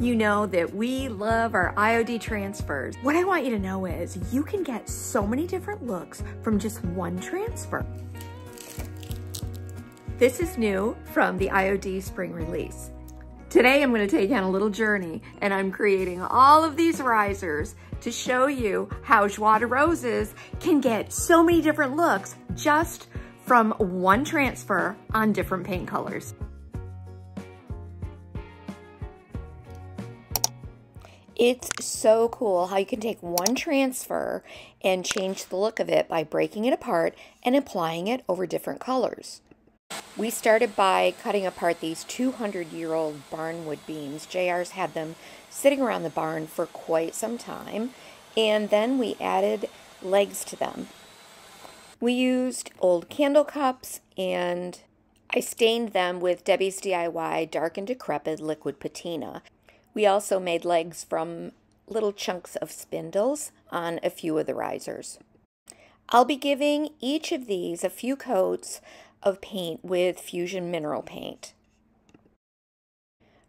you know that we love our IOD transfers. What I want you to know is you can get so many different looks from just one transfer. This is new from the IOD spring release. Today I'm gonna take you on a little journey and I'm creating all of these risers to show you how Joie de Roses can get so many different looks just from one transfer on different paint colors. It's so cool how you can take one transfer and change the look of it by breaking it apart and applying it over different colors. We started by cutting apart these 200 year old barnwood beams. JR's had them sitting around the barn for quite some time, and then we added legs to them. We used old candle cups and I stained them with Debbie's DIY Dark and Decrepit Liquid Patina. We also made legs from little chunks of spindles on a few of the risers. I'll be giving each of these a few coats of paint with Fusion Mineral Paint.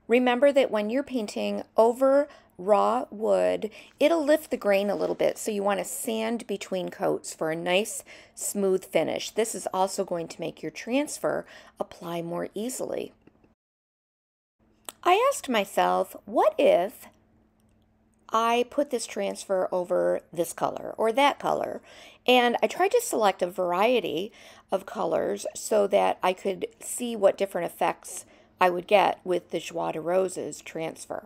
Remember that when you're painting over raw wood, it'll lift the grain a little bit, so you want to sand between coats for a nice smooth finish. This is also going to make your transfer apply more easily. I asked myself, what if I put this transfer over this color or that color? And I tried to select a variety of colors so that I could see what different effects I would get with the Joie de Roses transfer.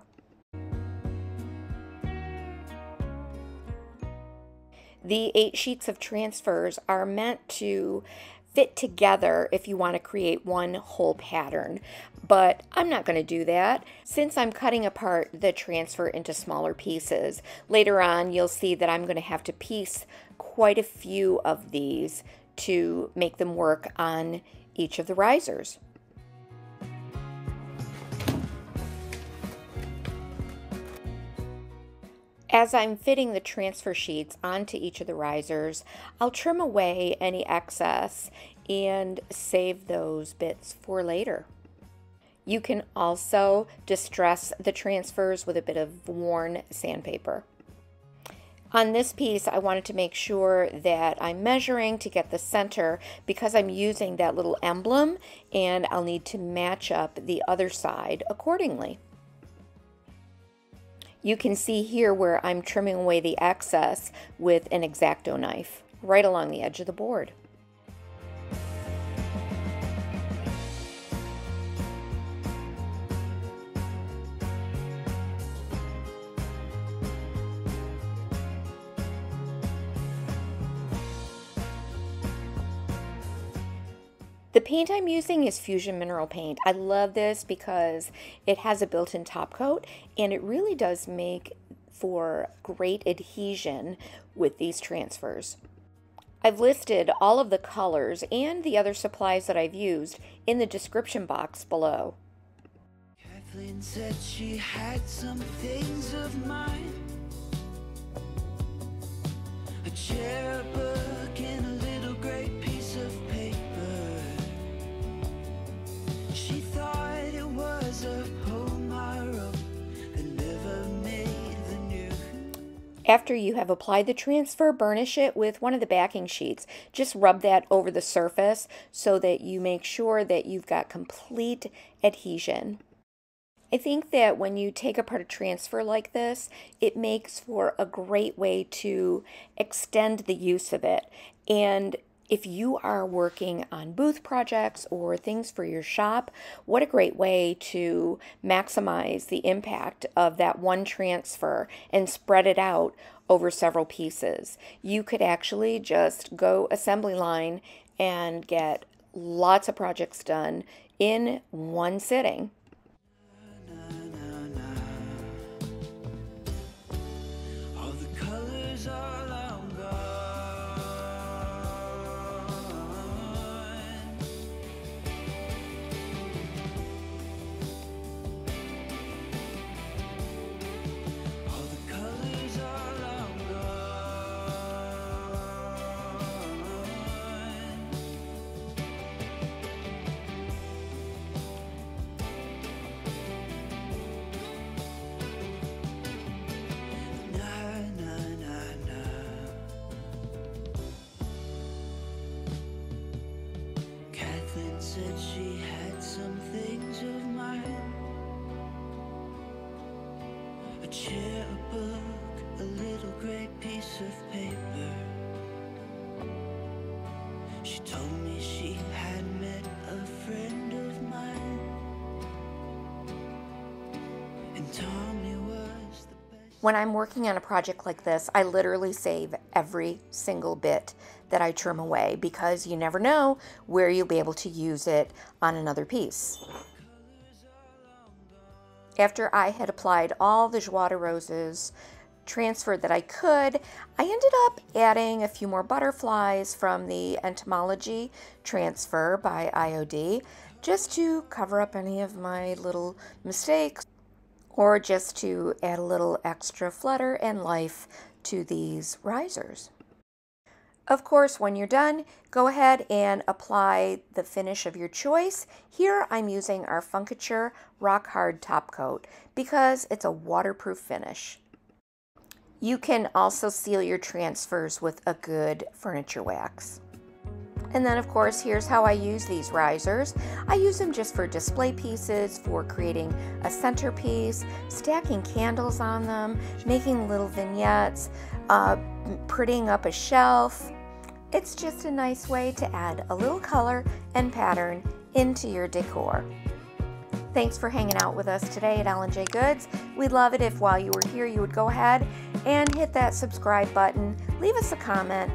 The eight sheets of transfers are meant to fit together if you want to create one whole pattern. But I'm not going to do that since I'm cutting apart the transfer into smaller pieces. Later on, you'll see that I'm going to have to piece quite a few of these to make them work on each of the risers. As I'm fitting the transfer sheets onto each of the risers, I'll trim away any excess and save those bits for later. You can also distress the transfers with a bit of worn sandpaper. On this piece, I wanted to make sure that I'm measuring to get the center because I'm using that little emblem and I'll need to match up the other side accordingly. You can see here where I'm trimming away the excess with an X-Acto knife right along the edge of the board. The paint I'm using is Fusion Mineral Paint. I love this because it has a built-in top coat and it really does make for great adhesion with these transfers. I've listed all of the colors and the other supplies that I've used in the description box below. Kathleen said she had some things of mine. After you have applied the transfer, burnish it with one of the backing sheets. Just rub that over the surface so that you make sure that you've got complete adhesion. I think that when you take apart a transfer like this, it makes for a great way to extend the use of it. And if you are working on booth projects or things for your shop, what a great way to maximize the impact of that one transfer and spread it out over several pieces. You could actually just go assembly line and get lots of projects done in one sitting. something, said she had some things of mine. A chair, a book, a little grey piece of paper. When I'm working on a project like this, I literally save every single bit that I trim away because you never know where you'll be able to use it on another piece. After I had applied all the Joie de Roses transfer that I could, I ended up adding a few more butterflies from the entomology transfer by IOD just to cover up any of my little mistakes or just to add a little extra flutter and life to these risers. Of course, when you're done, go ahead and apply the finish of your choice. Here I'm using our Funkiture Rock Hard Top Coat because it's a waterproof finish. You can also seal your transfers with a good furniture wax. And then of course, here's how I use these risers. I use them just for display pieces, for creating a centerpiece, stacking candles on them, making little vignettes, uh, prettying up a shelf, it's just a nice way to add a little color and pattern into your decor. Thanks for hanging out with us today at Ellen J Goods. We'd love it if while you were here you would go ahead and hit that subscribe button. Leave us a comment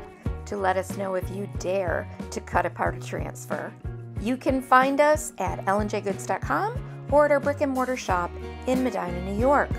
to let us know if you dare to cut apart a transfer. You can find us at ellenjgoods.com or at our brick and mortar shop in Medina, New York.